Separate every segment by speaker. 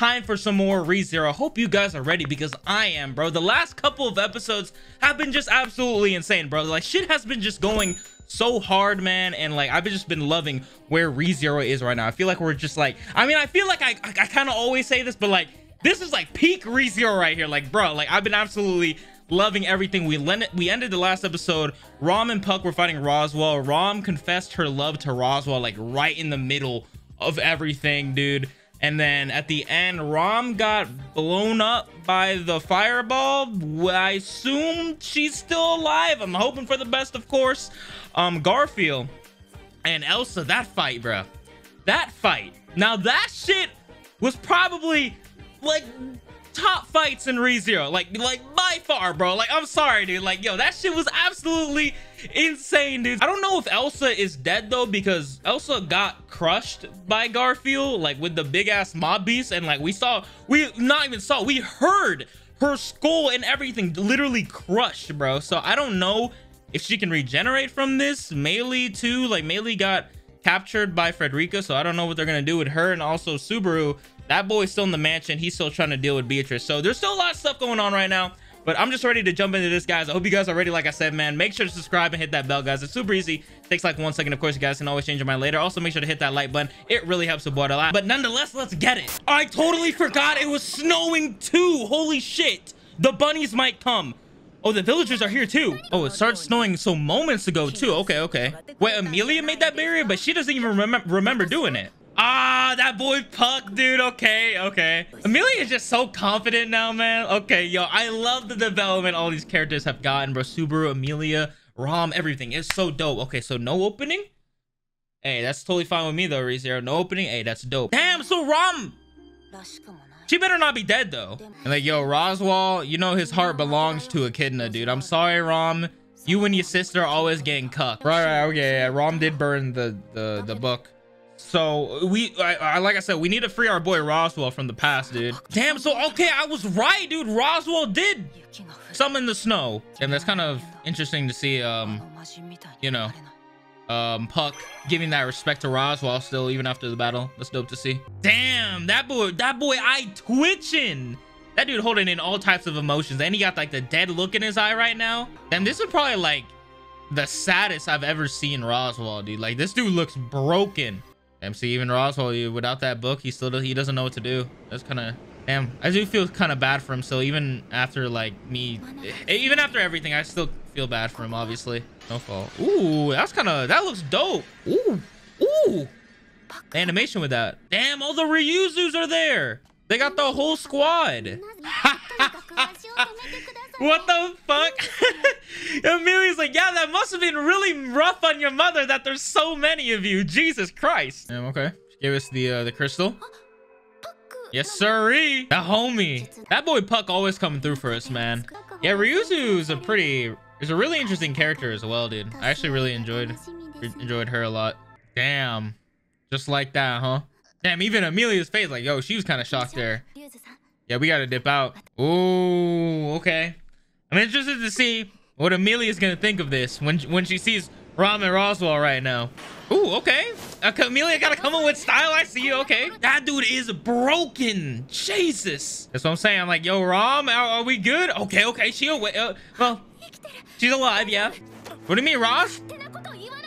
Speaker 1: time for some more ReZero. I hope you guys are ready because I am, bro. The last couple of episodes have been just absolutely insane, bro. Like, shit has been just going so hard, man. And, like, I've just been loving where ReZero is right now. I feel like we're just, like... I mean, I feel like I, I, I kind of always say this, but, like, this is, like, peak ReZero right here. Like, bro, like, I've been absolutely loving everything. We we ended the last episode. Ram and Puck were fighting Roswaal. Ram confessed her love to Roswaal, like, right in the middle of everything, dude. And then at the end, Ram got blown up by the fireball. I assume she's still alive. I'm hoping for the best, of course. Um, Garfiel and Elsa, that fight, bro. That fight. Now that shit was probably like top fights in ReZero. Like, like by far, bro. Like, I'm sorry, dude. Like, yo, that shit was absolutely insane, dude. I don't know if Elsa is dead though, because Elsa got crushed by Garfiel, like with the big ass mob beast. And like we saw, we not even saw, we heard her skull and everything literally crushed, bro. So I don't know if she can regenerate from this. Meili too, like Meili got captured by Frederica. So I don't know what they're gonna do with her and also Subaru that boy's still in the mansion. He's still trying to deal with Beatrice. So there's still a lot of stuff going on right now. But I'm just ready to jump into this, guys. I hope you guys are ready. Like I said, man, make sure to subscribe and hit that bell, guys. It's super easy. Takes like one second. Of course, you guys can always change your mind later. Also, make sure to hit that like button. It really helps support a lot. But nonetheless, let's get it. I totally forgot it was snowing too. Holy shit. The bunnies might come. Oh, the villagers are here too. Oh, it started snowing so moments ago too. Okay, okay. Wait, Emilia made that barrier, but she doesn't even rem remember doing it. Ah, that boy Puck, dude. Okay, okay. Emilia is just so confident now, man. Okay, yo, I love the development all these characters have gotten, bro. Subaru, Emilia, Ram, everything. It's so dope. Okay, so no opening? Hey, that's totally fine with me, though, ReZero. No opening? Hey, that's dope. Damn, so Ram... She better not be dead, though. And like, yo, Roswaal, you know his heart belongs to Echidna, dude. I'm sorry, Ram. You and your sister are always getting cucked. Right, right, okay, yeah. Ram did burn the, the, the book. So we, I, I, like I said, we need to free our boy Roswaal from the past, dude. Damn. So okay, I was right, dude. Roswaal did summon the snow, and that's kind of interesting to see. Um, you know, um, Puck giving that respect to Roswaal still, even after the battle. That's dope to see. Damn, that boy, that boy, I twitching. That dude holding in all types of emotions, and he got like the dead look in his eye right now. And this is probably like the saddest I've ever seen Roswaal, dude. Like this dude looks broken. MC even Roswaal, without that book, he still he doesn't know what to do. That's kind of damn. I do feel kind of bad for him. So even after like me, even after everything, I still feel bad for him. Obviously, no fault. Ooh, that's kind of that looks dope. Ooh, ooh, animation with that. Damn, all the Ryuzus are there. They got the whole squad. what the fuck? Emilia's like, yeah, that must have been really rough on your mother that there's so many of you. Jesus Christ. Damn, okay. Give us the uh, the crystal. Yes, sirree. The homie. That boy Puck always coming through for us, man. Yeah, Ryuzu is a pretty, is a really interesting character as well, dude. I actually really enjoyed, enjoyed her a lot. Damn. Just like that, huh? Damn, even Emilia's face, like, yo, she was kind of shocked there. Yeah, we gotta dip out. Ooh, okay. I'm interested to see what Emilia's gonna think of this when when she sees Ram and Roswaal right now. Ooh, okay. Uh, Emilia gotta come in with style. I see you. Okay. That dude is broken. Jesus. That's what I'm saying. I'm like, yo, Ram, are, are we good? Okay, okay. She away. Uh, well, she's alive. Yeah. What do you mean, Ross?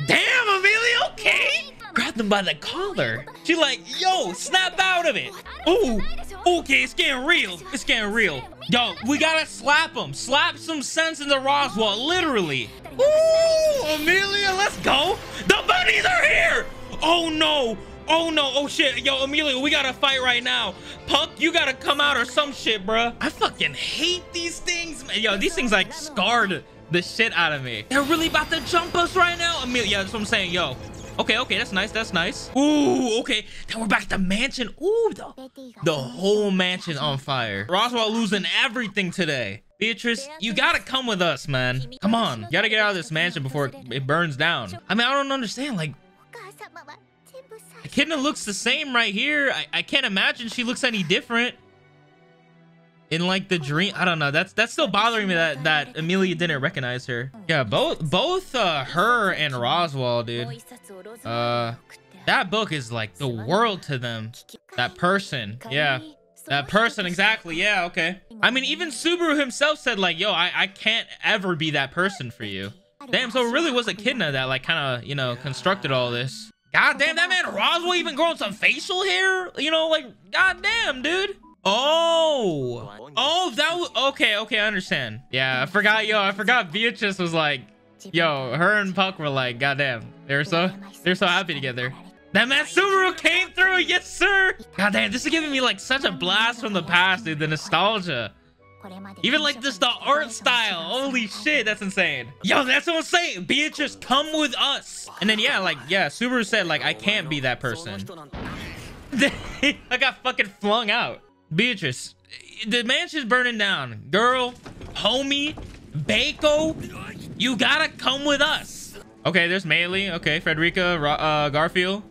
Speaker 1: Damn, Emilia. Okay grabbed him by the collar. She like, yo, snap out of it. Ooh, okay, it's getting real. It's getting real. Yo, we gotta slap him. Slap some sense into Roswaal, literally. Ooh, Emilia, let's go. The bunnies are here. Oh no. Oh no, oh shit. Yo, Emilia, we gotta fight right now. Puck, you gotta come out or some shit, bruh. I fucking hate these things. Yo, these things like scarred the shit out of me. They're really about to jump us right now. Emilia, that's what I'm saying. Yo, Okay, okay, that's nice, that's nice. Ooh, okay. Then we're back at the mansion. Ooh, the, the whole mansion on fire. Roswaal losing everything today. Beatrice, you gotta come with us, man. Come on, you gotta get out of this mansion before it burns down. I mean, I don't understand, like... Echidna looks the same right here. I, I can't imagine she looks any different in like the dream i don't know that's that's still bothering me that that emilia didn't recognize her yeah both both uh her and roswaal dude uh That book is like the world to them. That person. Yeah. That person, exactly. Yeah, okay. I mean, even Subaru himself said like, yo, I, I can't ever be that person for you. Damn, so it really was Echidna that like kind of, you know, constructed all this. God damn, that man roswaal even growing some facial hair? You know, like, god damn, dude. Oh. Oh, that was, okay, okay, I understand. Yeah, I forgot, yo, I forgot Beatrice was like, yo, her and Puck were like, goddamn, they're so, they're so happy together. That man Subaru came through, yes sir. God damn, this is giving me like such a blast from the past, dude, the nostalgia. Even like just the art style. Holy shit, that's insane. Yo, that's what I'm saying. Beatrice, come with us. And then, yeah, like, yeah, Subaru said, like, I can't be that person. I got fucking flung out. Beatrice, the mansion's burning down. Girl, homie, Beako, you gotta come with us. Okay, there's Meili. Okay, Frederica, uh, Garfiel.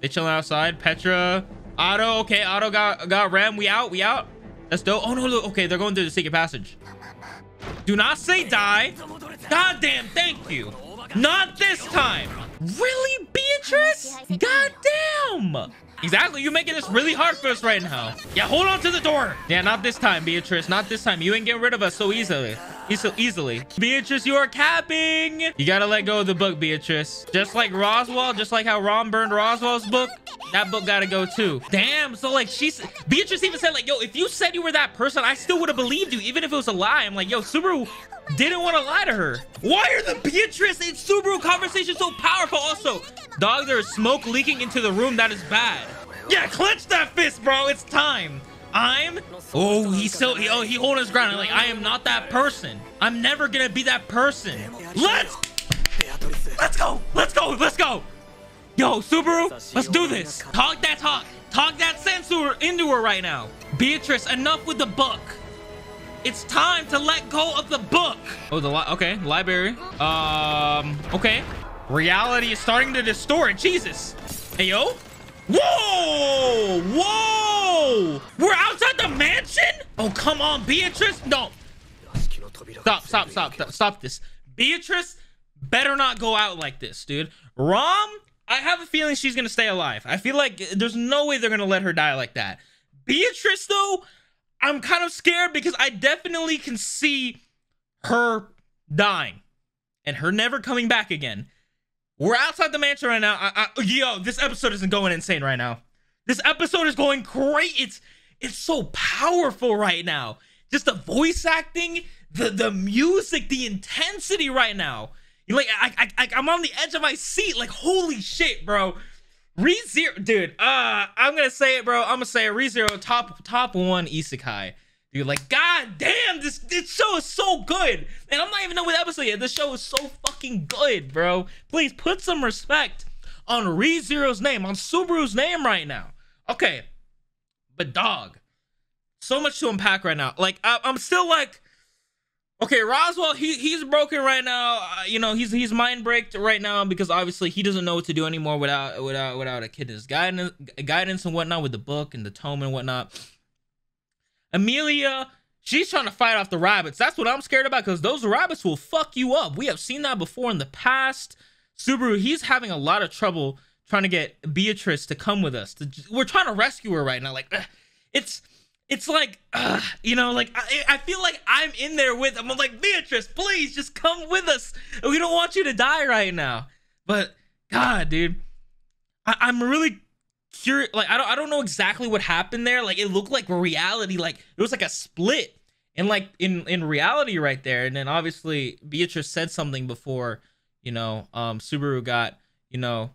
Speaker 1: They chilling outside. Petra, Otto. Okay, Otto got got Rem. We out. We out. Let's go. Oh no, look. Okay, they're going through the secret passage. Do not say die. God damn, thank you. Not this time. Really, Beatrice? God damn. Exactly. You're making this really hard for us right now. Yeah, hold on to the door. Yeah, not this time, Beatrice. Not this time. You ain't getting rid of us so easily. So easily. Beatrice, you are capping. You gotta let go of the book, Beatrice. Just like Roswaal, just like how Ram burned Roswaal's book, that book gotta go too. Damn. So like she's Beatrice even said like, yo, if you said you were that person, I still would have believed you, even if it was a lie. I'm like, yo, Subaru didn't want to lie to her. Why are the Beatrice and Subaru conversations so powerful? Also, dog, there is smoke leaking into the room. That is bad. Yeah, clench that fist, bro. It's time. I'm. Oh, he's so. He, oh, he holding his ground. Like I am not that person. I'm never gonna be that person. Let's. Let's go. Let's go. Let's go. Yo, Subaru, let's do this. Talk that talk. Talk that sense into her right now. Beatrice, enough with the book. It's time to let go of the book. Oh, the okay, library. Um, okay. Reality is starting to distort. Jesus. Hey, yo. Whoa! Whoa! We're outside the mansion? Oh, come on, Beatrice. No. Stop, stop, stop, stop, stop this. Beatrice better not go out like this, dude. Ram, I have a feeling she's going to stay alive. I feel like there's no way they're going to let her die like that. Beatrice, though, I'm kind of scared because I definitely can see her dying and her never coming back again. We're outside the mansion right now. I, I, yo, this episode isn't going insane right now. This episode is going great. It's it's so powerful right now. Just the voice acting, the the music, the intensity right now. Like I, I I'm on the edge of my seat. Like holy shit, bro. ReZero, dude. Uh, I'm gonna say it, bro. I'm gonna say it. ReZero, top top one isekai. Dude, like, god damn, this this show is so good. And I'm not even know what episode yet. This show is so fucking good, bro. Please put some respect on ReZero's name, on Subaru's name right now. Okay. But dog, so much to unpack right now. Like, I, am still like, okay, Roswaal, he he's broken right now. Uh, you know, he's he's mind breaked right now because obviously he doesn't know what to do anymore without without without Echidna's guidance guidance and whatnot with the book and the tome and whatnot. Emilia, she's trying to fight off the rabbits. That's what I'm scared about because those rabbits will fuck you up. We have seen that before in the past. Subaru, he's having a lot of trouble trying to get Beatrice to come with us. We're trying to rescue her right now. Like, it's it's like, uh, you know, like I, I feel like I'm in there with. I'm like, Beatrice, please just come with us. We don't want you to die right now. But God, dude, I, I'm really curious like I don't I don't know exactly what happened there. Like it looked like reality, like it was like a split. And like in in reality right there. And then obviously Beatrice said something before, you know, um Subaru got, you know,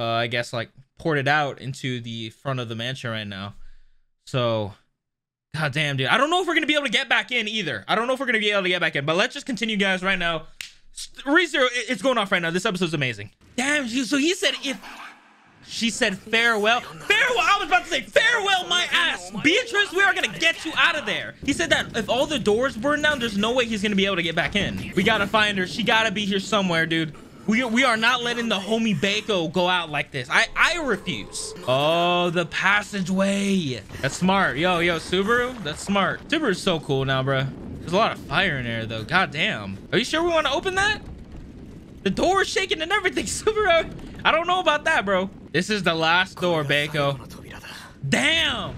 Speaker 1: uh I guess like ported out into the front of the mansion right now. So God damn, dude. I don't know if we're gonna be able to get back in either. I don't know if we're gonna be able to get back in, but let's just continue, guys, right now. ReZero, it's going off right now. This episode's amazing. Damn, so he said if she said farewell. Farewell. I was about to say farewell my ass. Beatrice, we are going to get you out of there. He said that if all the doors burn down, there's no way he's going to be able to get back in. We got to find her. She got to be here somewhere, dude. We, are, we are not letting the homie Beako go out like this. I, I refuse. Oh, the passageway. That's smart. Yo, yo, Subaru, that's smart. Subaru's so cool now, bro. There's a lot of fire in there, though. God damn. Are you sure we want to open that? The door is shaking and everything, Subaru. I don't know about that, bro. This is the last door, Beako. Damn!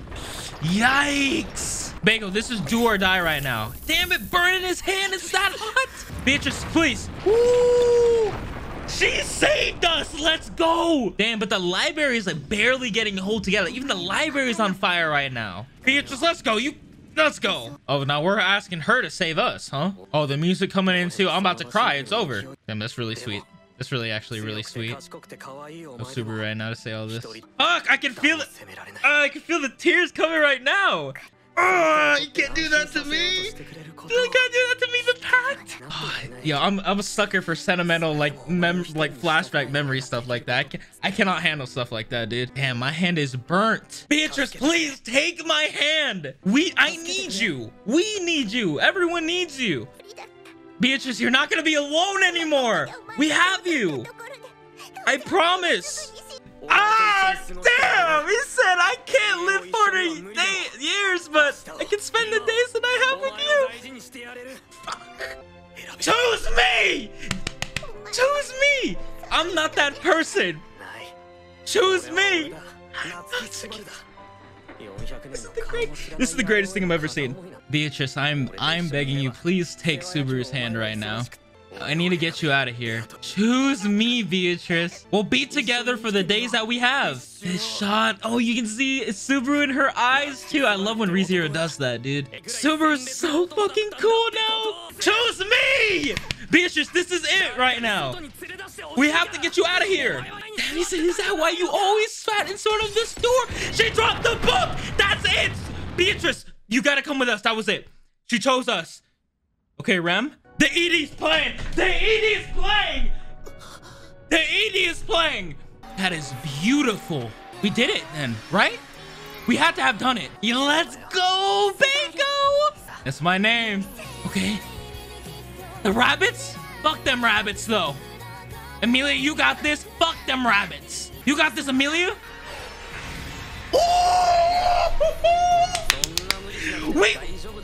Speaker 1: Yikes! Beako, this is do or die right now. Damn it, burning his hand is that hot? Beatrice, please. She saved us! Let's go! Damn, but the library is like barely getting hold together. Even the library is on fire right now. Beatrice, let's go. You Let's go. Oh, now we're asking her to save us, huh? Oh, the music coming in too. I'm about to cry. It's over. Damn, that's really sweet. That's really actually really sweet. Oh, Subaru right now to say all this. Fuck, I can feel it. Uh, I can feel the tears coming right now. Oh, you can't do that to me. You can't do that to me, the pact. Yo, I'm I'm a sucker for sentimental like mem like flashback memory stuff like that. I, can, I cannot handle stuff like that, dude. Damn, my hand is burnt. Beatrice, please take my hand. We I need you. We need you. Everyone needs you. Beatrice, you're not gonna be alone anymore. We have you. I promise. Ah, damn! He said I can't live 40 day years, but I can spend the days that I have with you. Choose me! Choose me! I'm not that person. Choose me! This is, this is the greatest thing I've ever seen. Beatrice, I'm I'm begging you, please take Subaru's hand right now. I need to get you out of here. Choose me, Beatrice. We'll be together for the days that we have. This shot. Oh, you can see Subaru in her eyes, too. I love when ReZero does that, dude. Subaru's so fucking cool now. Choose me! Beatrice, this is it right now. We have to get you out of here. Damn, is that why you always sat in sort of this door? She dropped the book. That's it. Beatrice, you gotta come with us. That was it. She chose us. Okay, Rem? The ED's playing! The ED is playing! The ED is playing! That is beautiful. We did it then, right? We had to have done it. Let's go, Beako! That's my name. Okay. The rabbits? Fuck them rabbits, though. Emilia, you got this? Fuck them rabbits. You got this, Emilia? Wait,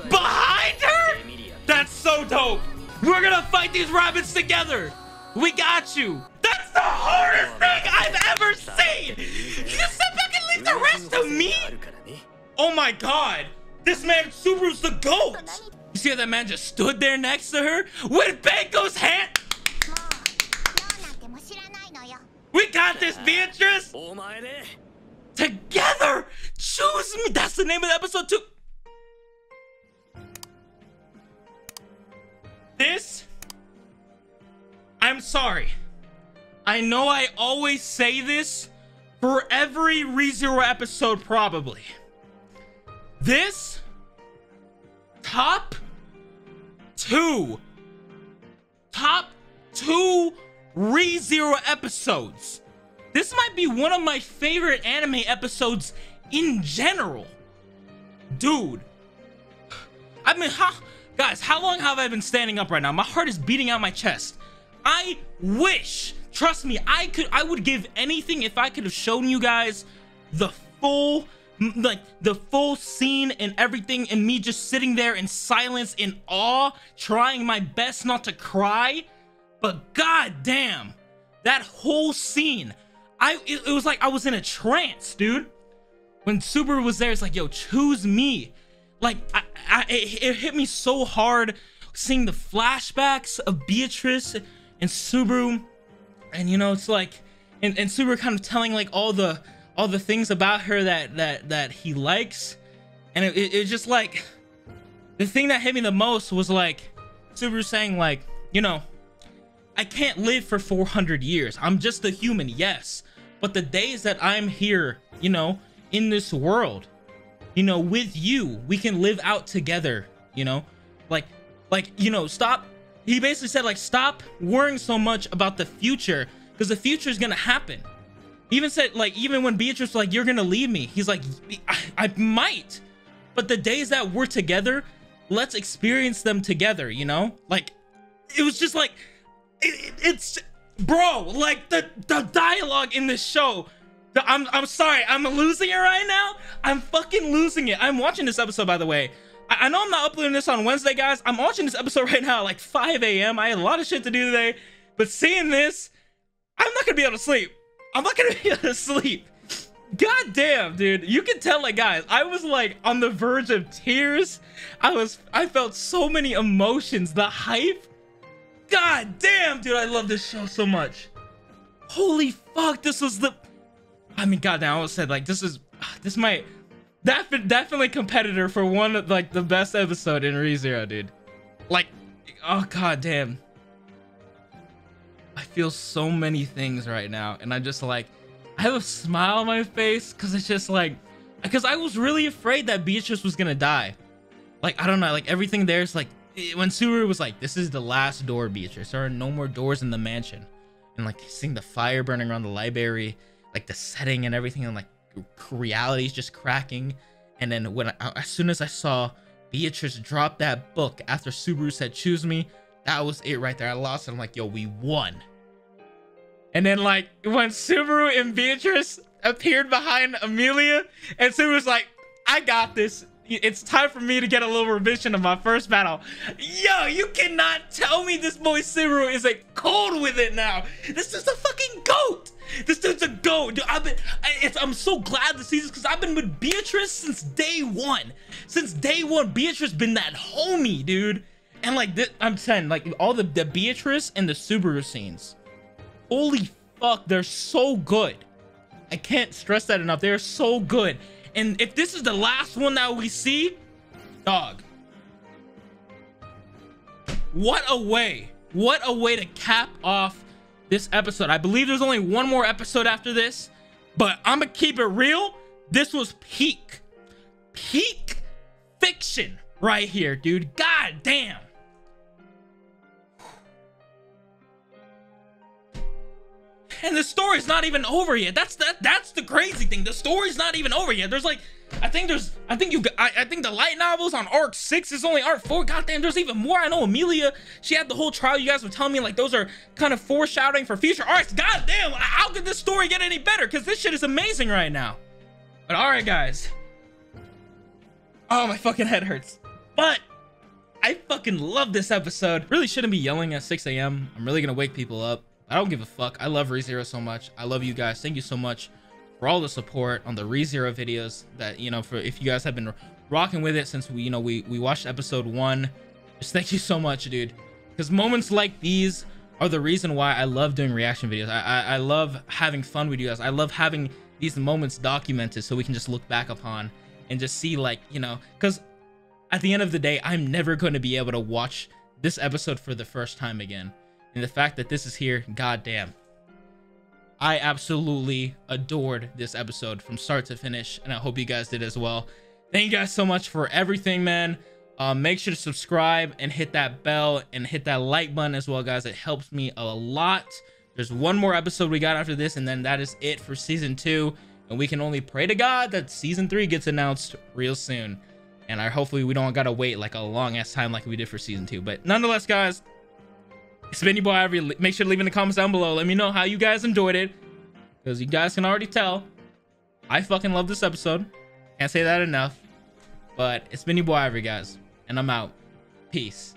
Speaker 1: behind her? That's so dope. We're gonna fight these rabbits together. We got you. That's the hardest thing I've ever seen. You sit back and leave the rest of me? Oh my god. This man Subaru's the GOAT. You see how that man just stood there next to her with Beako's hand? We got this, Beatrice. Together. Choose me. That's the name of the episode too. This, I'm sorry. I know I always say this for every ReZero episode, probably. This, top two, top two ReZero episodes. This might be one of my favorite anime episodes in general. Dude. I mean, how, Guys, how long have I been standing up right now? My heart is beating out my chest. I wish, trust me, I could, I would give anything if I could have shown you guys the full, like the full scene and everything and me just sitting there in silence, in awe, trying my best not to cry. But god damn, that whole scene, I, it, it was like I was in a trance, dude. When Subaru was there, it's like, yo, choose me like I, I, it, it hit me so hard seeing the flashbacks of Beatrice and Subaru, and you know it's like, and, and Subaru kind of telling like all the all the things about her that that that he likes, and it, it, it just like the thing that hit me the most was like Subaru saying like, you know, I can't live for 400 years. I'm just a human, yes, but the days that I'm here, you know, in this world you know with you we can live out together you know? Like like you know stop he basically said like stop worrying so much about the future because the future is gonna happen even said like even when beatrice like you're gonna leave me he's like I, I might but the days that we're together let's experience them together you know like it was just like it, it's bro like the the dialogue in this show I'm I'm sorry. I'm losing it right now. I'm fucking losing it. I'm watching this episode, by the way. I, I know I'm not uploading this on Wednesday, guys. I'm watching this episode right now like 5 a.m. I had a lot of shit to do today, but seeing this, I'm not gonna be able to sleep. I'm not gonna be able to sleep. God damn, dude. You can tell, like, guys, I was like on the verge of tears. I was, I felt so many emotions. The hype. God damn, dude. I love this show so much. Holy fuck. This was the, I mean, God damn, I almost said, like, this is, ah, this might, that definitely competitor for one of, like, the best episode in ReZero, dude. Like, oh, god damn. I feel so many things right now. And I'm just like, I have a smile on my face because it's just like, because I was really afraid that Beatrice was gonna die. Like, I don't know, like everything there's like, when Subaru was like, this is the last door, Beatrice. There are no more doors in the mansion. And like, seeing the fire burning around the library, like the setting and everything, and like reality's just cracking. And then when I, as soon as I saw Beatrice drop that book after Subaru said, choose me, that was it right there. I lost. I'm like, yo, we won. And then like when Subaru and Beatrice appeared behind Emilia and Subaru's like, I got this. It's time for me to get a little revision of my first battle. Yo, you cannot tell me this boy Subaru is like cold with it now. This is a fucking goat. This dude's a goat. Dude, I've been, I, I'm so glad the season because I've been with Beatrice since day one. Since day one, Beatrice been that homie, dude. And like, this, I'm saying, like all the, the Beatrice and the Subaru scenes Holy fuck, they're so good. I can't stress that enough. They're so good. And if this is the last one that we see, dog. What a way. What a way to cap off this episode. I believe there's only one more episode after this, but I'm gonna keep it real. This was peak, peak fiction right here, dude. God damn. And the story's not even over yet. That's that. That's the crazy thing. The story's not even over yet. There's like, I think there's, I think you, I, I think the light novels on arc six is only arc four. Goddamn, there's even more. I know Emilia, she had the whole trial. You guys were telling me like those are kind of foreshadowing for future arcs. Goddamn, how could this story get any better? Because this shit is amazing right now. But all right, guys. Oh, my fucking head hurts. But I fucking love this episode. Really shouldn't be yelling at 6 a.m. I'm really gonna wake people up. I don't give a fuck. I love ReZero so much. I love you guys. Thank you so much for all the support on the ReZero videos that, you know, for if you guys have been rocking with it since we, you know, we, we watched episode one. Just thank you so much, dude. Because moments like these are the reason why I love doing reaction videos. I, I, I love having fun with you guys. I love having these moments documented so we can just look back upon and just see like, you know, because at the end of the day, I'm never going to be able to watch this episode for the first time again. And the fact that this is here, goddamn. I absolutely adored this episode from start to finish, and I hope you guys did as well. Thank you guys so much for everything, man. Um, make sure to subscribe and hit that bell and hit that like button as well, guys. It helps me a lot. There's one more episode we got after this, and then that is it for season two. And we can only pray to God that season three gets announced real soon. And I hopefully we don't gotta wait like a long ass time like we did for season two. But nonetheless, guys, it's been your boy Ivory. Make sure to leave in the comments down below. Let me know how you guys enjoyed it. Because you guys can already tell. I fucking love this episode. Can't say that enough. But it's been your boy Ivory, guys. And I'm out. Peace.